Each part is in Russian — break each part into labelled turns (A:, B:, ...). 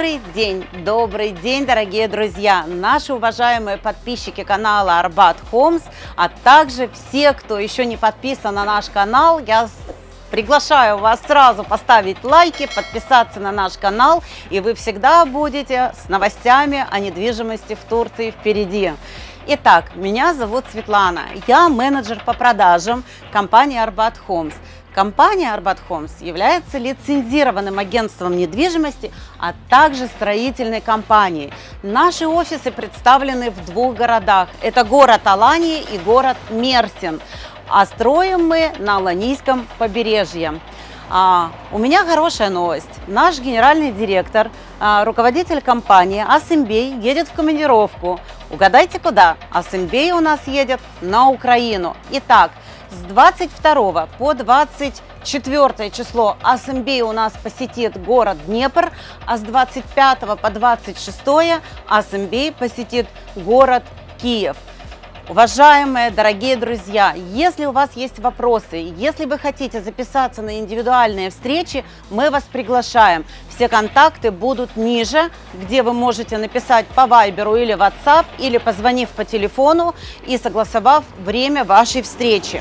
A: Добрый день, добрый день, дорогие друзья, наши уважаемые подписчики канала Арбат Хомс, а также все, кто еще не подписан на наш канал, я приглашаю вас сразу поставить лайки, подписаться на наш канал, и вы всегда будете с новостями о недвижимости в Турции впереди. Итак, меня зовут Светлана, я менеджер по продажам компании Арбат Хомс. Компания Арбат Хомс является лицензированным агентством недвижимости, а также строительной компанией. Наши офисы представлены в двух городах. Это город Алания и город Мерсин. А строим мы на Аланийском побережье. А, у меня хорошая новость. Наш генеральный директор, а, руководитель компании Асимбей едет в командировку. Угадайте куда? Асимбей у нас едет на Украину. Итак, с 22 по 24 число Ассамблея у нас посетит город Днепр, а с 25 по 26 Ассамблея посетит город Киев. Уважаемые, дорогие друзья, если у вас есть вопросы, если вы хотите записаться на индивидуальные встречи, мы вас приглашаем. Все контакты будут ниже, где вы можете написать по Вайберу или WhatsApp, или позвонив по телефону и согласовав время вашей встречи.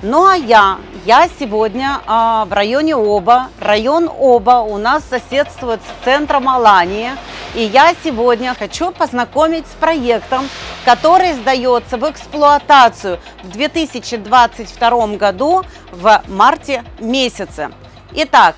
A: Ну а я, я сегодня а, в районе Оба. Район Оба у нас соседствует с центром Алании. И я сегодня хочу познакомить с проектом, который сдается в эксплуатацию в 2022 году в марте месяце. Итак,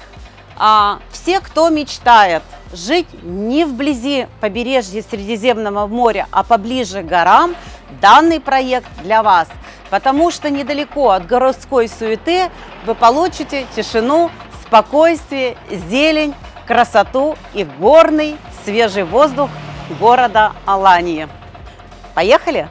A: а, все, кто мечтает жить не вблизи побережья Средиземного моря, а поближе к горам, данный проект для вас – потому что недалеко от городской суеты вы получите тишину, спокойствие, зелень, красоту и горный свежий воздух города Алании. Поехали!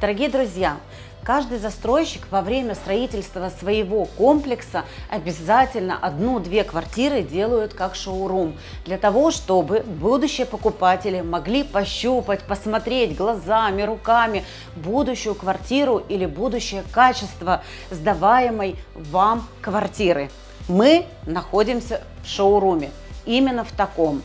A: Дорогие друзья, Каждый застройщик во время строительства своего комплекса обязательно одну-две квартиры делают как шоурум, для того, чтобы будущие покупатели могли пощупать, посмотреть глазами, руками будущую квартиру или будущее качество сдаваемой вам квартиры. Мы находимся в шоуруме, именно в таком.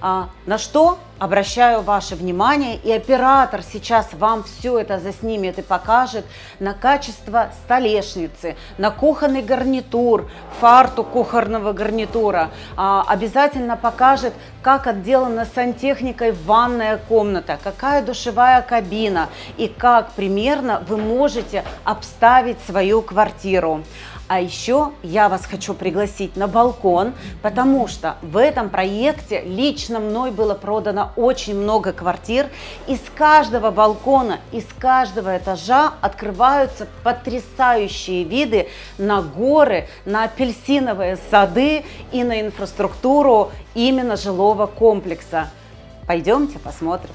A: А, на что обращаю ваше внимание, и оператор сейчас вам все это заснимет и покажет, на качество столешницы, на кухонный гарнитур, фарту кухонного гарнитура. А, обязательно покажет, как отделана сантехникой ванная комната, какая душевая кабина и как примерно вы можете обставить свою квартиру. А еще я вас хочу пригласить на балкон, потому что в этом проекте лично мной было продано очень много квартир. Из каждого балкона, из каждого этажа открываются потрясающие виды на горы, на апельсиновые сады и на инфраструктуру именно жилого комплекса. Пойдемте посмотрим.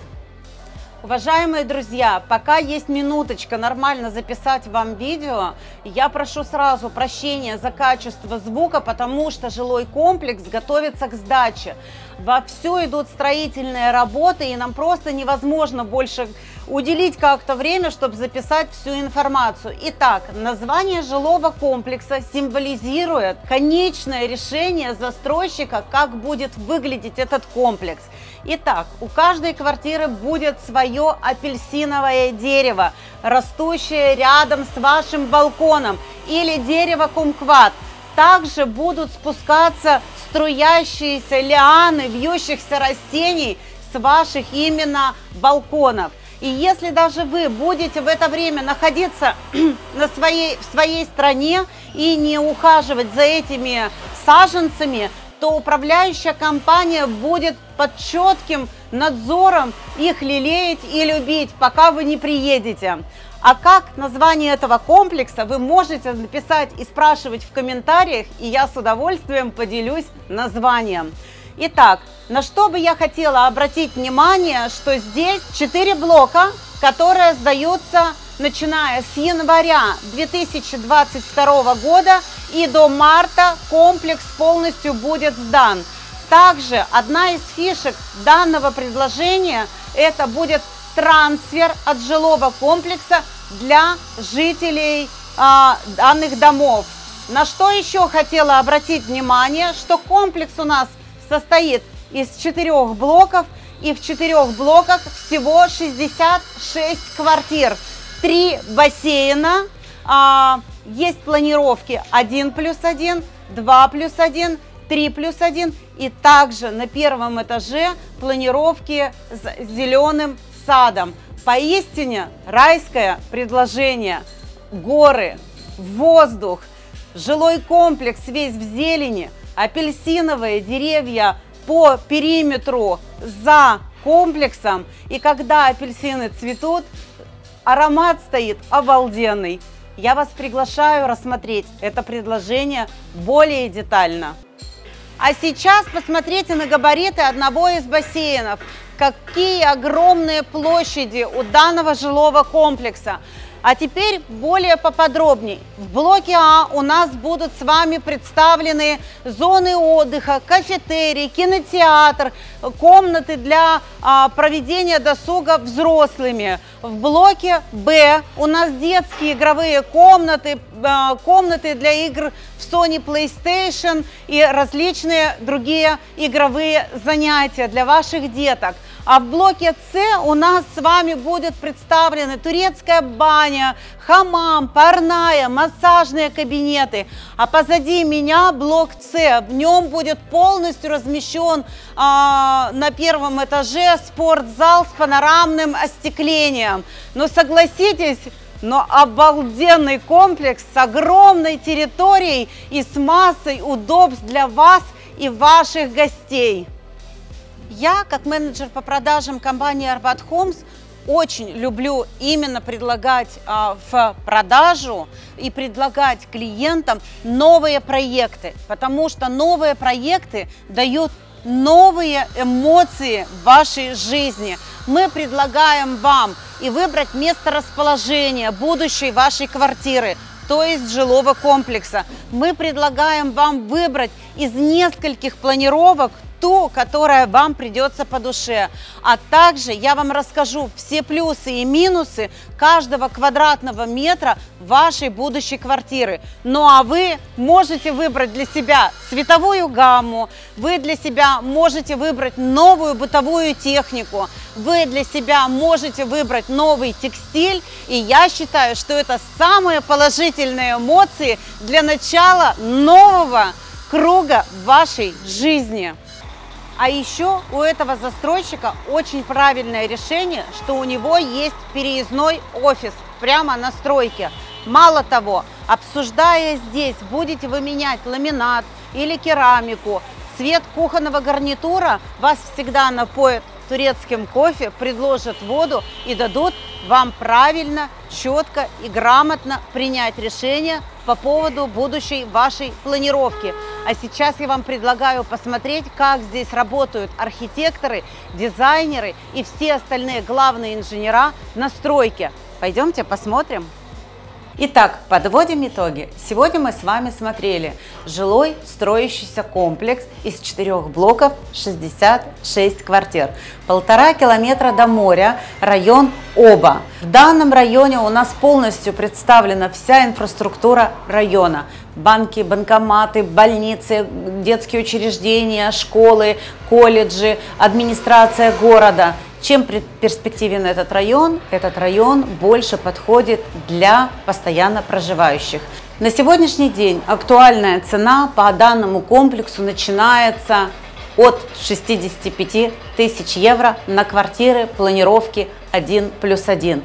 A: Уважаемые друзья, пока есть минуточка нормально записать вам видео, я прошу сразу прощения за качество звука, потому что жилой комплекс готовится к сдаче. Вовсю идут строительные работы, и нам просто невозможно больше уделить как-то время, чтобы записать всю информацию. Итак, название жилого комплекса символизирует конечное решение застройщика, как будет выглядеть этот комплекс. Итак, у каждой квартиры будет свое апельсиновое дерево, растущее рядом с вашим балконом, или дерево кумкват. Также будут спускаться струящиеся лианы вьющихся растений с ваших именно балконов. И если даже вы будете в это время находиться на своей, в своей стране и не ухаживать за этими саженцами, то управляющая компания будет под четким надзором их лелеять и любить, пока вы не приедете. А как название этого комплекса вы можете написать и спрашивать в комментариях, и я с удовольствием поделюсь названием. Итак, на что бы я хотела обратить внимание, что здесь 4 блока, которые сдаются начиная с января 2022 года и до марта комплекс полностью будет сдан. Также одна из фишек данного предложения это будет трансфер от жилого комплекса для жителей а, данных домов. На что еще хотела обратить внимание, что комплекс у нас состоит из четырех блоков, и в четырех блоках всего 66 квартир. Три бассейна, а, есть планировки 1 плюс 1, 2 плюс 1, 3 плюс 1 и также на первом этаже планировки с зеленым садом. Поистине райское предложение. Горы, воздух, жилой комплекс весь в зелени, апельсиновые деревья по периметру за комплексом. И когда апельсины цветут, аромат стоит обалденный. Я вас приглашаю рассмотреть это предложение более детально. А сейчас посмотрите на габариты одного из бассейнов. Какие огромные площади у данного жилого комплекса. А теперь более поподробней. В блоке А у нас будут с вами представлены зоны отдыха, кафетерий, кинотеатр, комнаты для а, проведения досуга взрослыми. В блоке Б у нас детские игровые комнаты, а, комнаты для игр в Sony PlayStation и различные другие игровые занятия для ваших деток. А в блоке С у нас с вами будет представлены турецкая баня, хамам, парная, массажные кабинеты. А позади меня блок С. В нем будет полностью размещен а, на первом этаже спортзал с панорамным остеклением. Но согласитесь, но обалденный комплекс с огромной территорией и с массой удобств для вас и ваших гостей. Я, как менеджер по продажам компании Arbat Homes, очень люблю именно предлагать а, в продажу и предлагать клиентам новые проекты, потому что новые проекты дают новые эмоции в вашей жизни. Мы предлагаем вам и выбрать место расположения будущей вашей квартиры, то есть жилого комплекса. Мы предлагаем вам выбрать из нескольких планировок ту, которая вам придется по душе. А также я вам расскажу все плюсы и минусы каждого квадратного метра вашей будущей квартиры. Ну а вы можете выбрать для себя цветовую гамму, вы для себя можете выбрать новую бытовую технику, вы для себя можете выбрать новый текстиль. И я считаю, что это самые положительные эмоции для начала нового круга вашей жизни. А еще у этого застройщика очень правильное решение, что у него есть переездной офис прямо на стройке. Мало того, обсуждая здесь, будете вы менять ламинат или керамику, цвет кухонного гарнитура вас всегда напоят турецким кофе, предложат воду и дадут вам правильно, четко и грамотно принять решение по поводу будущей вашей планировки. А сейчас я вам предлагаю посмотреть, как здесь работают архитекторы, дизайнеры и все остальные главные инженера на стройке. Пойдемте посмотрим. Итак, подводим итоги. Сегодня мы с вами смотрели жилой строящийся комплекс из четырех блоков, 66 квартир. Полтора километра до моря, район Оба. В данном районе у нас полностью представлена вся инфраструктура района. Банки, банкоматы, больницы, детские учреждения, школы, колледжи, администрация города – чем перспективен этот район? Этот район больше подходит для постоянно проживающих. На сегодняшний день актуальная цена по данному комплексу начинается от 65 тысяч евро на квартиры планировки 1 плюс 1.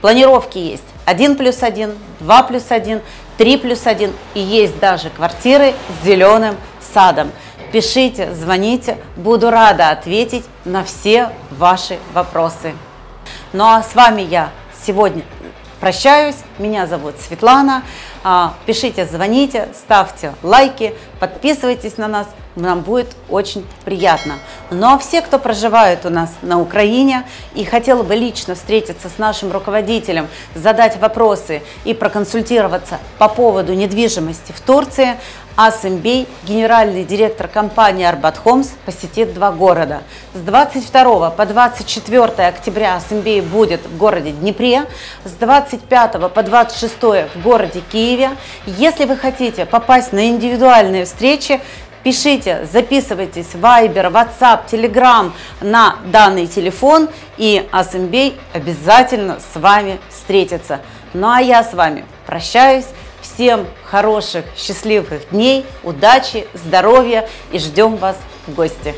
A: Планировки есть 1 плюс 1, 2 плюс 1, 3 плюс 1 и есть даже квартиры с зеленым садом. Пишите, звоните, буду рада ответить на все ваши вопросы. Ну а с вами я сегодня прощаюсь. Меня зовут Светлана. А, пишите, звоните, ставьте лайки, подписывайтесь на нас. Нам будет очень приятно. Ну а все, кто проживает у нас на Украине и хотел бы лично встретиться с нашим руководителем, задать вопросы и проконсультироваться по поводу недвижимости в Турции, Асымбей, генеральный директор компании Арбат Хомс, посетит два города. С 22 по 24 октября Асымбей будет в городе Днепре, с 25 по 26 в городе Киеве. Если вы хотите попасть на индивидуальные встречи, Пишите, записывайтесь в Viber, WhatsApp, Telegram на данный телефон, и Асымбей обязательно с вами встретится. Ну а я с вами прощаюсь. Всем хороших, счастливых дней, удачи, здоровья и ждем вас в гости.